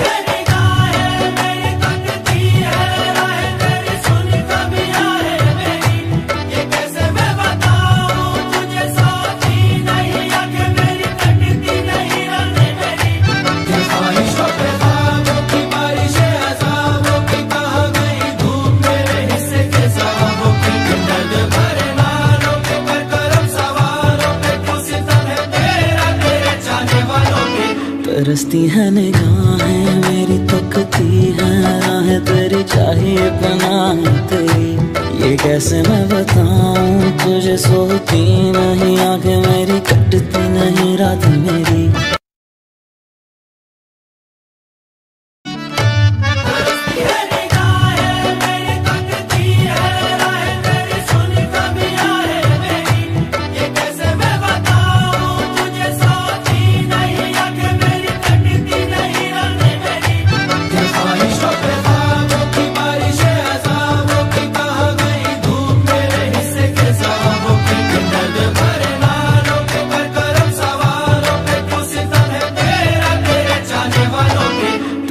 Hey. तरसती है निगाहें, मेरी तकती है राह, तेरी चाहिए पनाह तेरी। ये कैसे मैं बताऊँ, तुझे सोती नहीं आँखें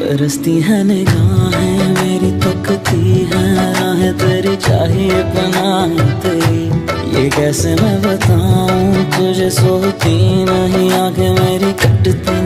तरसती है निगाहें, मेरी तकती है, राहें तेरी चाहिए पनाह तेरी ये कैसे मैं बताऊँ, तुझे सोती नहीं, आँखें मेरी कटती